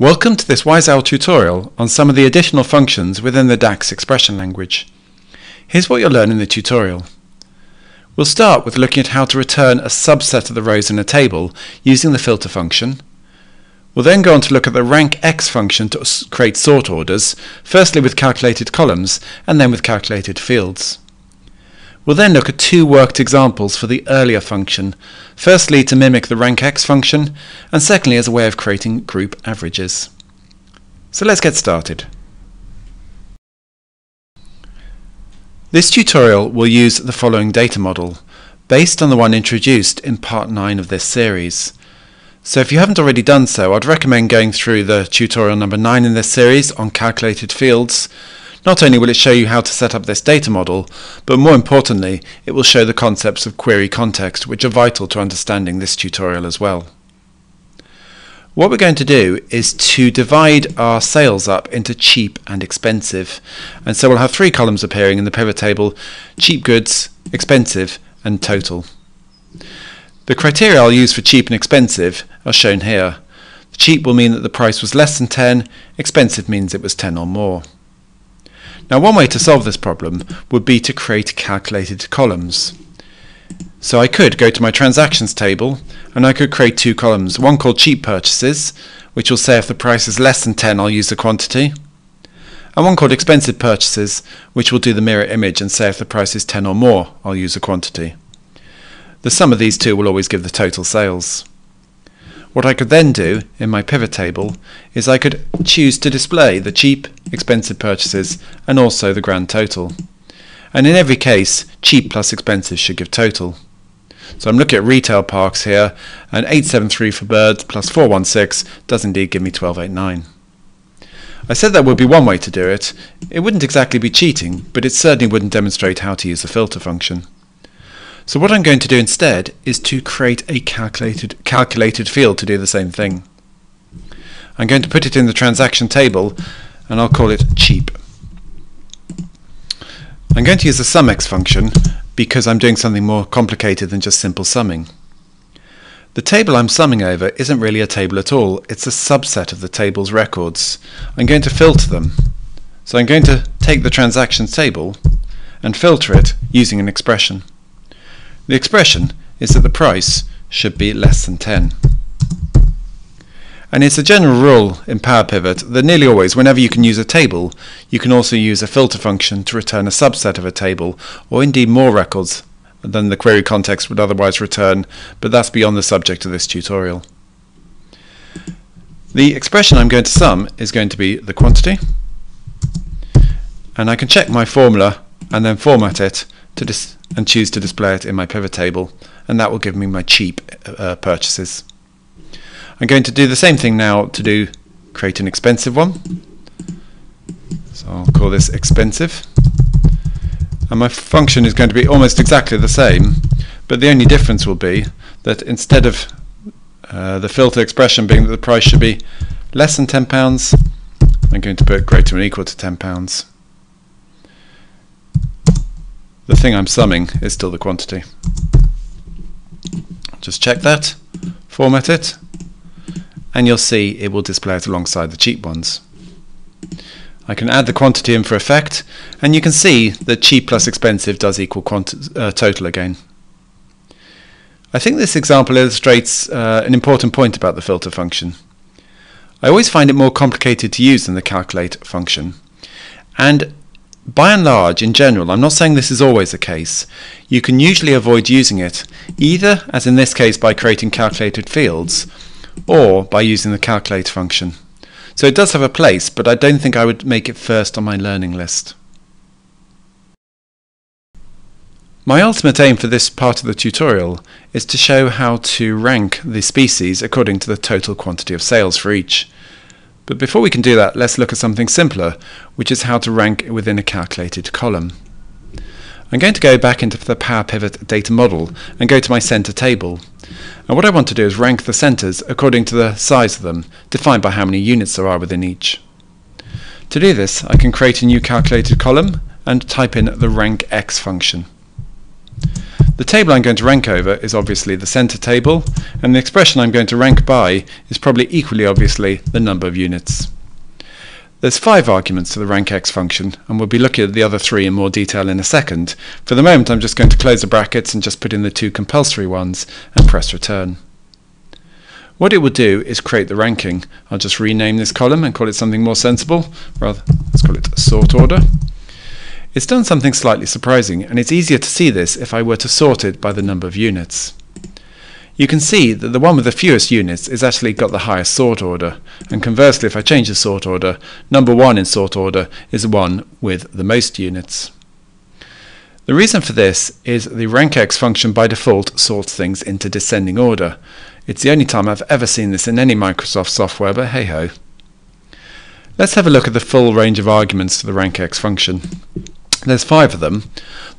Welcome to this WiseOwl tutorial on some of the additional functions within the DAX expression language. Here's what you'll learn in the tutorial. We'll start with looking at how to return a subset of the rows in a table using the filter function. We'll then go on to look at the rankx function to create sort orders, firstly with calculated columns and then with calculated fields. We'll then look at two worked examples for the earlier function, firstly to mimic the rankx function, and secondly as a way of creating group averages. So let's get started. This tutorial will use the following data model, based on the one introduced in part 9 of this series. So if you haven't already done so, I'd recommend going through the tutorial number 9 in this series on calculated fields, not only will it show you how to set up this data model, but more importantly, it will show the concepts of query context, which are vital to understanding this tutorial as well. What we're going to do is to divide our sales up into cheap and expensive. And so we'll have three columns appearing in the pivot table, cheap goods, expensive, and total. The criteria I'll use for cheap and expensive are shown here. Cheap will mean that the price was less than 10, expensive means it was 10 or more. Now one way to solve this problem would be to create calculated columns. So I could go to my transactions table and I could create two columns, one called cheap purchases, which will say if the price is less than 10 I'll use the quantity, and one called expensive purchases, which will do the mirror image and say if the price is 10 or more I'll use a quantity. The sum of these two will always give the total sales. What I could then do in my pivot table is I could choose to display the cheap, expensive purchases and also the grand total. And in every case, cheap plus expensive should give total. So I'm looking at retail parks here, and 873 for birds plus 416 does indeed give me 1289. I said that would be one way to do it. It wouldn't exactly be cheating, but it certainly wouldn't demonstrate how to use the filter function. So what I'm going to do instead is to create a calculated, calculated field to do the same thing. I'm going to put it in the transaction table and I'll call it cheap. I'm going to use the sumx function because I'm doing something more complicated than just simple summing. The table I'm summing over isn't really a table at all, it's a subset of the table's records. I'm going to filter them. So I'm going to take the transactions table and filter it using an expression. The expression is that the price should be less than 10. And it's a general rule in Power Pivot that nearly always, whenever you can use a table, you can also use a filter function to return a subset of a table, or indeed more records than the query context would otherwise return, but that's beyond the subject of this tutorial. The expression I'm going to sum is going to be the quantity, and I can check my formula and then format it to and choose to display it in my pivot table and that will give me my cheap uh, purchases. I'm going to do the same thing now to do create an expensive one. So I'll call this expensive. And my function is going to be almost exactly the same, but the only difference will be that instead of uh, the filter expression being that the price should be less than £10, I'm going to put greater than or equal to £10 the thing I'm summing is still the quantity. Just check that, format it, and you'll see it will display it alongside the cheap ones. I can add the quantity in for effect, and you can see that cheap plus expensive does equal uh, total again. I think this example illustrates uh, an important point about the filter function. I always find it more complicated to use than the calculate function, and by and large, in general, I'm not saying this is always the case, you can usually avoid using it, either, as in this case, by creating calculated fields, or by using the calculate function. So it does have a place, but I don't think I would make it first on my learning list. My ultimate aim for this part of the tutorial is to show how to rank the species according to the total quantity of sales for each. But before we can do that, let's look at something simpler, which is how to rank within a calculated column. I'm going to go back into the Power Pivot data model and go to my center table. And what I want to do is rank the centers according to the size of them, defined by how many units there are within each. To do this, I can create a new calculated column and type in the rank x function. The table I'm going to rank over is obviously the center table, and the expression I'm going to rank by is probably equally obviously the number of units. There's five arguments to the rankx function, and we'll be looking at the other three in more detail in a second. For the moment I'm just going to close the brackets and just put in the two compulsory ones and press return. What it will do is create the ranking. I'll just rename this column and call it something more sensible. Rather, let's call it sort order. It's done something slightly surprising, and it's easier to see this if I were to sort it by the number of units. You can see that the one with the fewest units is actually got the highest sort order, and conversely if I change the sort order, number 1 in sort order is the one with the most units. The reason for this is the rankx function by default sorts things into descending order. It's the only time I've ever seen this in any Microsoft software, but hey ho. Let's have a look at the full range of arguments to the rankx function. There's five of them.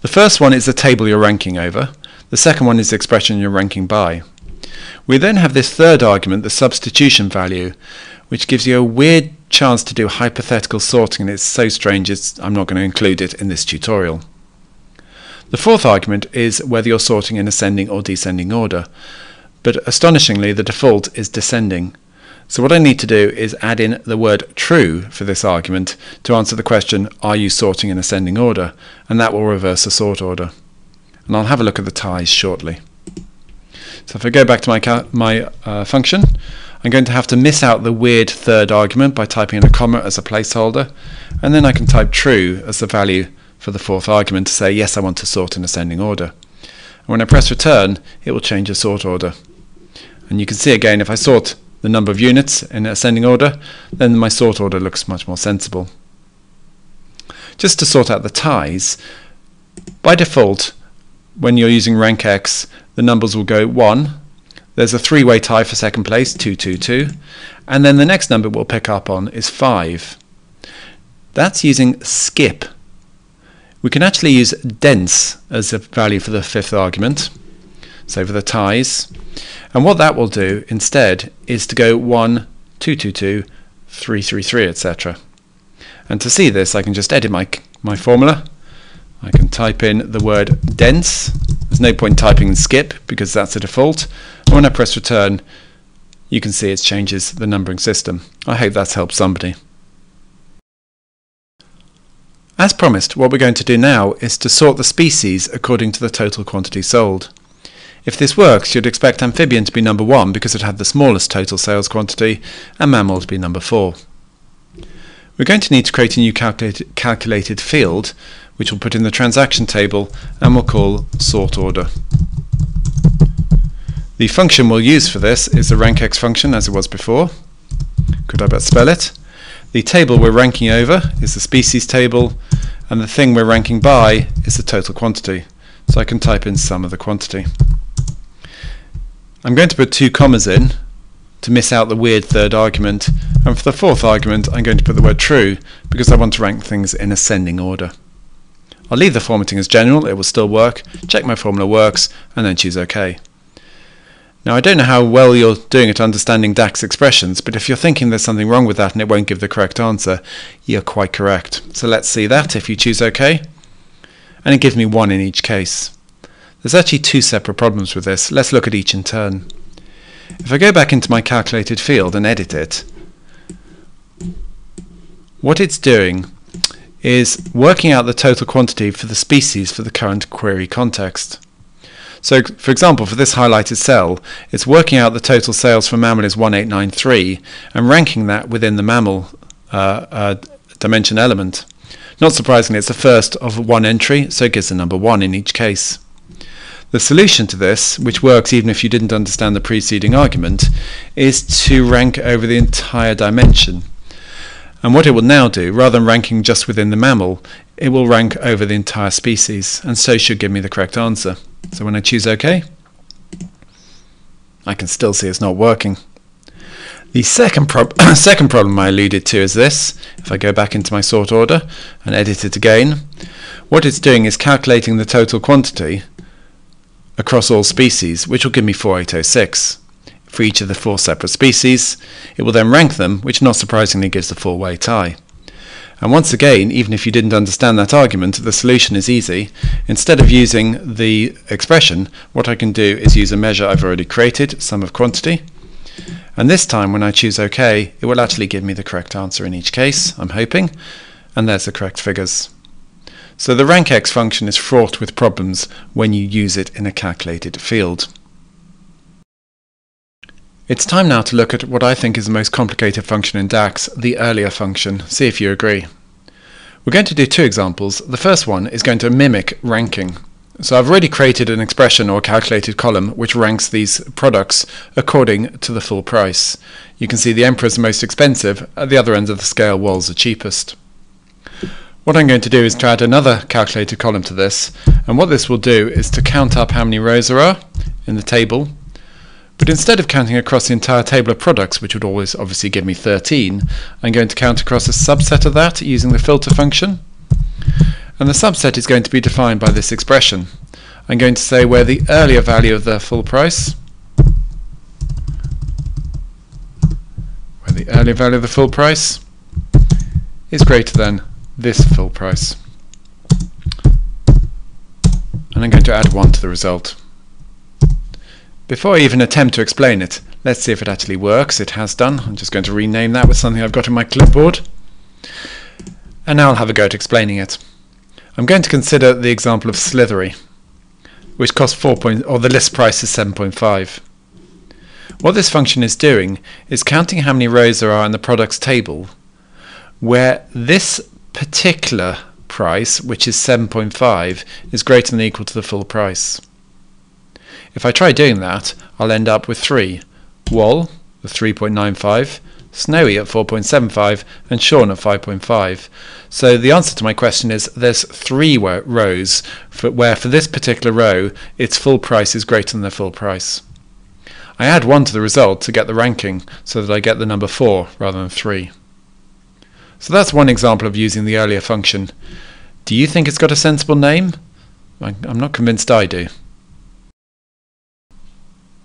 The first one is the table you're ranking over. The second one is the expression you're ranking by. We then have this third argument, the substitution value, which gives you a weird chance to do hypothetical sorting and it's so strange it's, I'm not going to include it in this tutorial. The fourth argument is whether you're sorting in ascending or descending order, but astonishingly the default is descending. So what I need to do is add in the word true for this argument to answer the question, are you sorting in ascending order? And that will reverse the sort order and I'll have a look at the ties shortly. So if I go back to my, my uh, function, I'm going to have to miss out the weird third argument by typing in a comma as a placeholder, and then I can type true as the value for the fourth argument to say, yes, I want to sort in ascending order. And when I press return, it will change the sort order. And you can see again, if I sort the number of units in ascending order, then my sort order looks much more sensible. Just to sort out the ties, by default, when you're using rank X, the numbers will go 1. There's a three-way tie for second place, 2, 2, 2. And then the next number we'll pick up on is 5. That's using skip. We can actually use dense as a value for the fifth argument, so for the ties. And what that will do instead is to go 1, 2, 2, 2, 3, 3, 3, etc. And to see this, I can just edit my, my formula I can type in the word dense. There's no point typing skip because that's the default. And when I press return, you can see it changes the numbering system. I hope that's helped somebody. As promised, what we're going to do now is to sort the species according to the total quantity sold. If this works, you'd expect amphibian to be number 1 because it had the smallest total sales quantity, and mammal to be number 4. We're going to need to create a new calculated, calculated field, which we'll put in the transaction table and we'll call sort order. The function we'll use for this is the rankx function as it was before. Could I but spell it? The table we're ranking over is the species table and the thing we're ranking by is the total quantity. So I can type in sum of the quantity. I'm going to put two commas in to miss out the weird third argument and for the fourth argument I'm going to put the word true because I want to rank things in ascending order. I'll leave the formatting as general, it will still work, check my formula works, and then choose OK. Now I don't know how well you're doing at understanding DAX expressions, but if you're thinking there's something wrong with that and it won't give the correct answer, you're quite correct. So let's see that if you choose OK. And it gives me 1 in each case. There's actually two separate problems with this. Let's look at each in turn. If I go back into my calculated field and edit it, what it's doing is working out the total quantity for the species for the current query context. So, for example, for this highlighted cell, it's working out the total sales for mammal is 1893 and ranking that within the mammal uh, uh, dimension element. Not surprisingly, it's the first of one entry, so it gives the number 1 in each case. The solution to this, which works even if you didn't understand the preceding argument, is to rank over the entire dimension. And what it will now do, rather than ranking just within the mammal, it will rank over the entire species, and so should give me the correct answer. So when I choose OK, I can still see it's not working. The second, prob second problem I alluded to is this. If I go back into my sort order and edit it again, what it's doing is calculating the total quantity across all species, which will give me 4806 for each of the four separate species. It will then rank them, which not surprisingly gives the four-way tie. And once again, even if you didn't understand that argument, the solution is easy. Instead of using the expression, what I can do is use a measure I've already created, sum of quantity. And this time when I choose OK, it will actually give me the correct answer in each case, I'm hoping. And there's the correct figures. So the rankx function is fraught with problems when you use it in a calculated field. It's time now to look at what I think is the most complicated function in DAX, the earlier function. See if you agree. We're going to do two examples. The first one is going to mimic ranking. So I've already created an expression or calculated column which ranks these products according to the full price. You can see the Emperor is the most expensive, at the other end of the scale Wohl's the cheapest. What I'm going to do is to add another calculated column to this and what this will do is to count up how many rows there are in the table but instead of counting across the entire table of products, which would always obviously give me 13, I'm going to count across a subset of that using the filter function. And the subset is going to be defined by this expression. I'm going to say where the earlier value of the full price, where the earlier value of the full price is greater than this full price. And I'm going to add 1 to the result. Before I even attempt to explain it, let's see if it actually works. It has done. I'm just going to rename that with something I've got in my clipboard. And now I'll have a go at explaining it. I'm going to consider the example of Slithery, which costs 4 point, or the list price is 7.5. What this function is doing is counting how many rows there are in the products table where this particular price, which is 7.5, is greater than or equal to the full price. If I try doing that, I'll end up with 3. Wohl at 3.95, Snowy at 4.75 and Sean at 5.5. So the answer to my question is there's three rows for, where for this particular row its full price is greater than the full price. I add 1 to the result to get the ranking so that I get the number 4 rather than 3. So that's one example of using the earlier function. Do you think it's got a sensible name? I'm not convinced I do.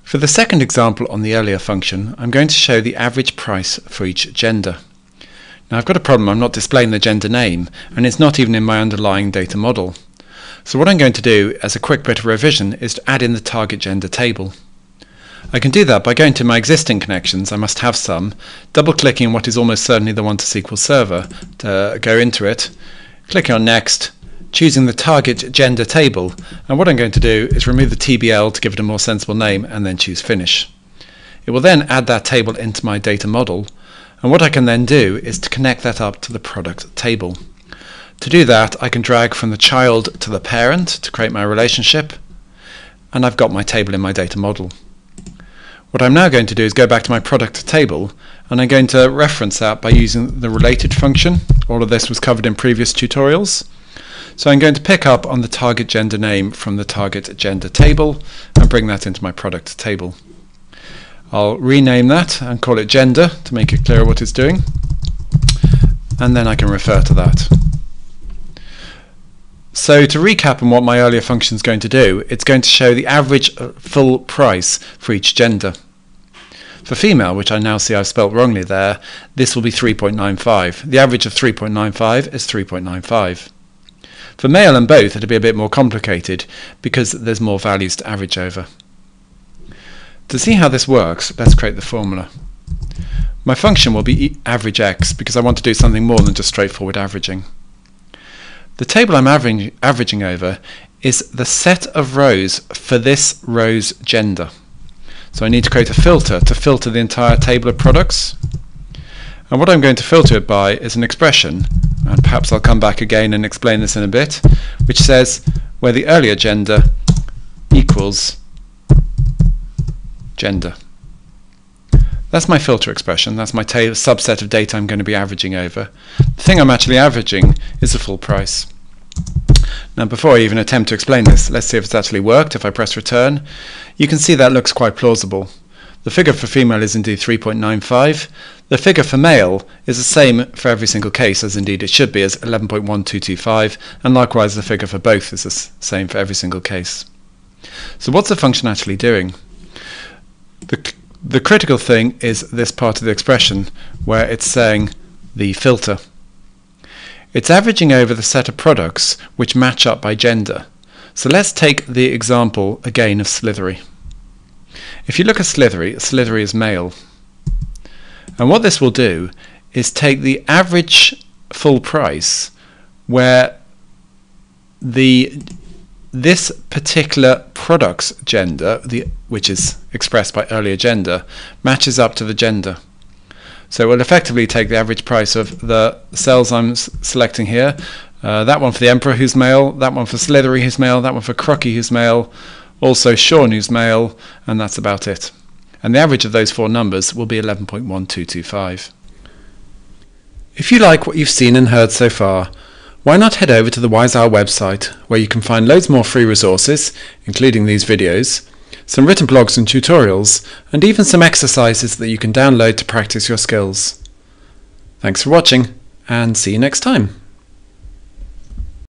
For the second example on the earlier function, I'm going to show the average price for each gender. Now I've got a problem, I'm not displaying the gender name, and it's not even in my underlying data model. So what I'm going to do as a quick bit of revision is to add in the target gender table. I can do that by going to my existing connections, I must have some, double clicking what is almost certainly the one to SQL Server to go into it, clicking on next, choosing the target gender table and what I'm going to do is remove the TBL to give it a more sensible name and then choose finish. It will then add that table into my data model and what I can then do is to connect that up to the product table. To do that I can drag from the child to the parent to create my relationship and I've got my table in my data model. What I'm now going to do is go back to my product table and I'm going to reference that by using the related function. All of this was covered in previous tutorials. So I'm going to pick up on the target gender name from the target gender table and bring that into my product table. I'll rename that and call it gender to make it clear what it's doing and then I can refer to that. So to recap on what my earlier function is going to do, it's going to show the average uh, full price for each gender. For female, which I now see I've spelt wrongly there, this will be 3.95. The average of 3.95 is 3.95. For male and both, it'll be a bit more complicated because there's more values to average over. To see how this works, let's create the formula. My function will be average x because I want to do something more than just straightforward averaging. The table I'm averaging, averaging over is the set of rows for this row's gender. So I need to create a filter to filter the entire table of products. And what I'm going to filter it by is an expression and perhaps I'll come back again and explain this in a bit, which says where the earlier gender equals gender. That's my filter expression, that's my subset of data I'm going to be averaging over. The thing I'm actually averaging is the full price. Now before I even attempt to explain this, let's see if it's actually worked. If I press return, you can see that looks quite plausible. The figure for female is indeed 3.95. The figure for male is the same for every single case, as indeed it should be, as 11.1225, and likewise the figure for both is the same for every single case. So what's the function actually doing? The, the critical thing is this part of the expression where it's saying the filter. It's averaging over the set of products which match up by gender. So let's take the example again of Slithery. If you look at Slithery, Slithery is male. And what this will do is take the average full price where the this particular product's gender, the, which is expressed by earlier gender, matches up to the gender. So we'll effectively take the average price of the cells I'm selecting here, uh, that one for the Emperor who's male, that one for Slithery who's male, that one for Crocky who's male, also Sean who's male, and that's about it. And the average of those four numbers will be 11.1225. If you like what you've seen and heard so far, why not head over to the WiseOwl website where you can find loads more free resources, including these videos, some written blogs and tutorials, and even some exercises that you can download to practice your skills. Thanks for watching, and see you next time.